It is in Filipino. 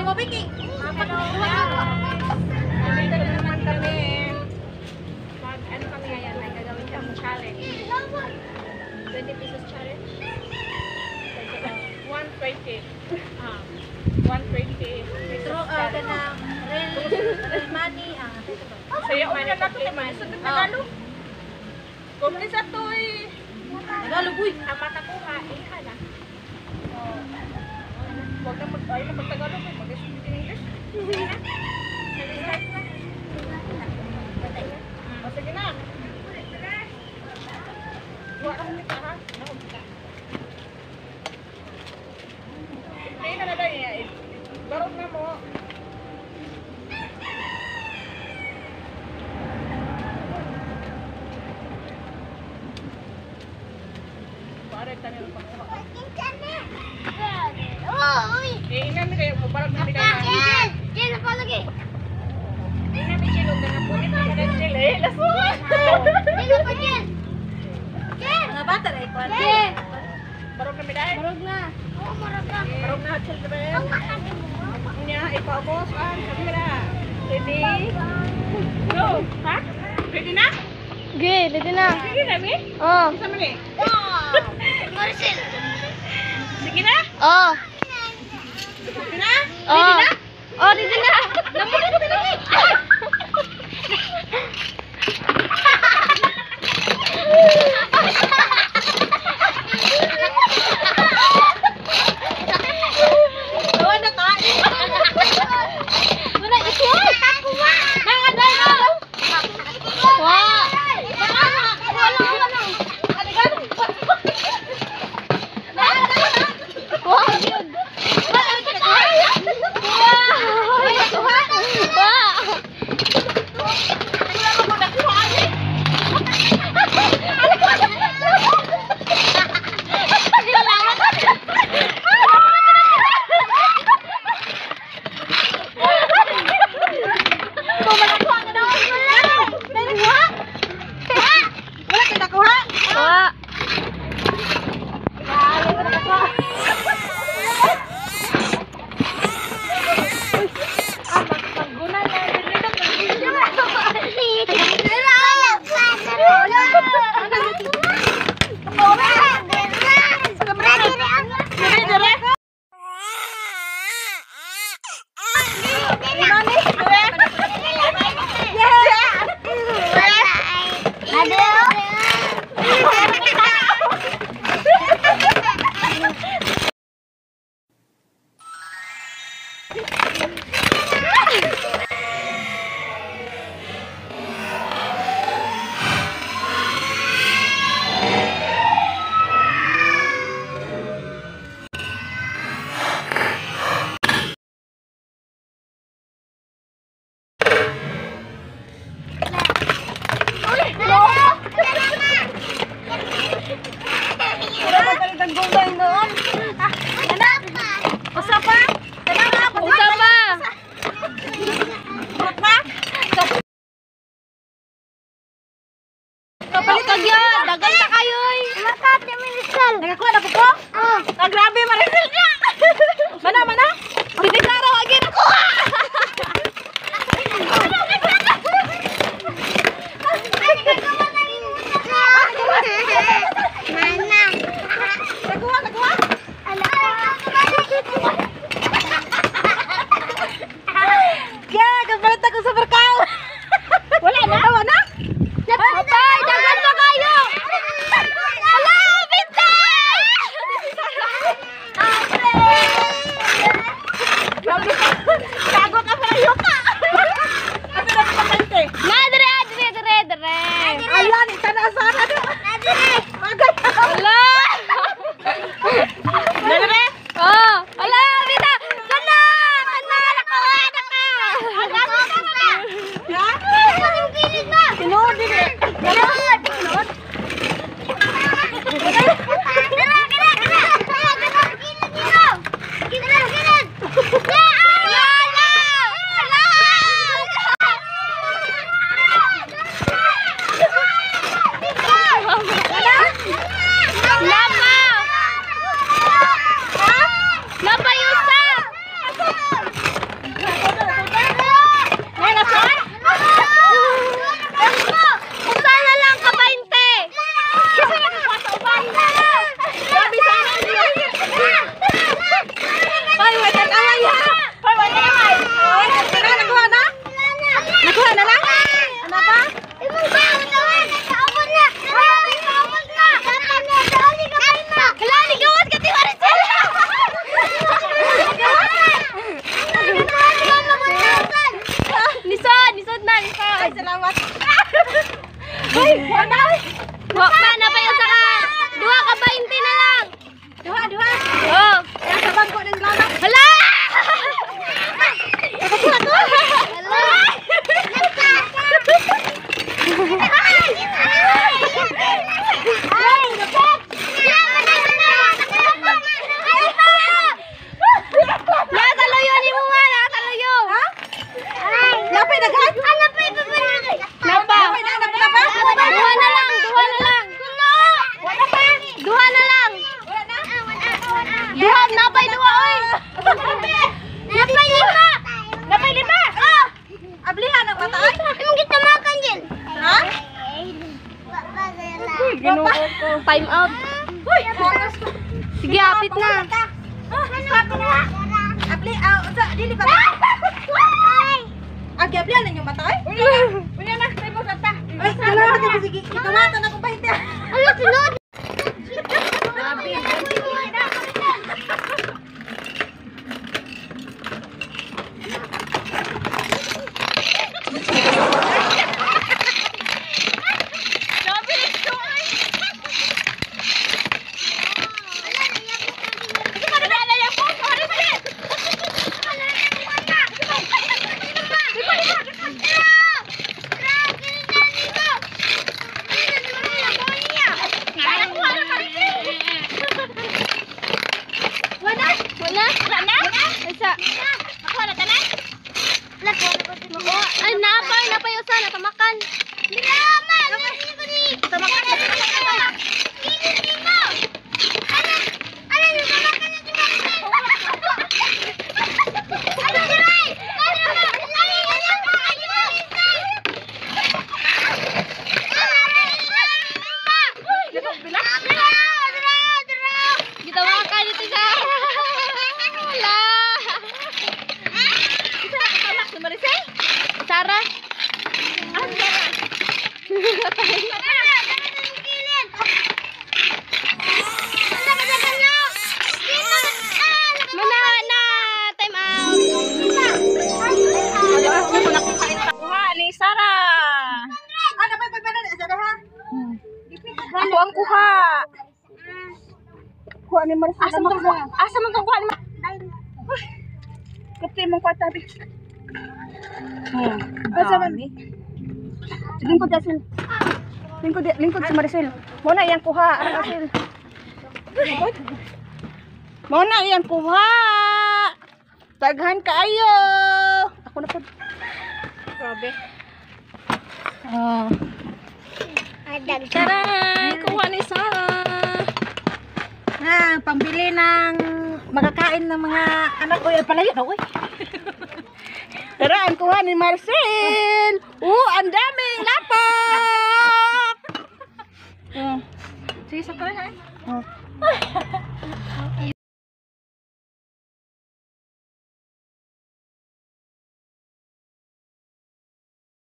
Nandito na naman kami. Mag, ano kami ngayon, may gagawin kami challenge. 20 pesos challenge? 120. Ah, 120 pesos True, ah, challenge. ganang real, real money. Ah? Sa'yo, ito man. Sa Tagalog. Kung isa to eh. Tagalog, uy. Ang matakuha, iha na. Huwag na mag, ayaw na mag-Tagalog eh. In English. Sige na. Na. Na. Huwag ka humita ha. Hindi na na daw eh. Barog na mo. Pare, tani ang pangkuha. Eh, ina mi kayo, barog na mi kayo. Ina mi chilo na na punit na na chilo. Eh, lasuhan. Mga bata na ikaw. Barog na mi dahil. Barog na. Barog na chilo ba yan? Ipaubos ang kamera. Ready? Go! Ha? Ready na? Okay, ready na. Ready na, mi? Oh. Isa man eh. Sige na? Oh. Na? Oh. Oh, Nagakuha na po ko? Ah, grabe, Maricel niya! Mana, mana? Hindi Ay, wala. Wa pa na pa yun sa ka. Duha ka 20 na lang. Duha, duha. Oh. Nasa bangko ng lana. Hala! Nakataluyo ni mo nga, nakataluyo. Ha? Napay daghan? Napa. Napay na, napay na pa? Duha na lang, duha na lang. Wala pa. Duha na lang. Wala na. Duha, napay duha, oy. Napay lima. Napay lima. Ah! Ablihan ang mata ay. Anong kita makan din? Ha? Ginukod ko. Time out. Uy, hangos ko. Sige, apit na. Ah, na. Abli, ah, sa, dili pa. Agi, ablihan na yung mata ay. Unya na, tayo mo sa ta. Ay, salamat na sige. Ikamatan ako pa hindi. Ano, sunod? Wala? Wala? Wala? Isa. Ako na tanan? Makuha. Ay, napay, napay usa na tamakan. Drama! Hindi ko ni. Tamakan na tamakan. Ini dito. Ano? Ano yung tamakan na tamakan? Ano July? Ano ba? Ano yung tamakan? Kita makan dito sa. Wala. Si Maricel? Sarah. Ah, Sarah. Mana na time out. Wala ako na nakukain pa. Kuha ni Sarah. Ah, napay pagpana na Sarah ha? Ako ang kuha. Kuha ni Marcel. Asa mo kuha? Asa mo kuha ni Kapti mong kuha tabi. Hmm. Asa man? Lingkod Marcel. Lingkod, lingkod si Marcel. Mo na iyang kuha. Mo na iyang kuha. Daghan kaayo. Ako na po. Grabe. Oh. Taray! Kuha ni Sarah. Ha, pambili ng magkakain ng mga anak ko. Ay, palayo na, uy. Tara, ang kuha ni Marcel. Oh, ang daming lapak. Oh. Sige, sa ha. Oh.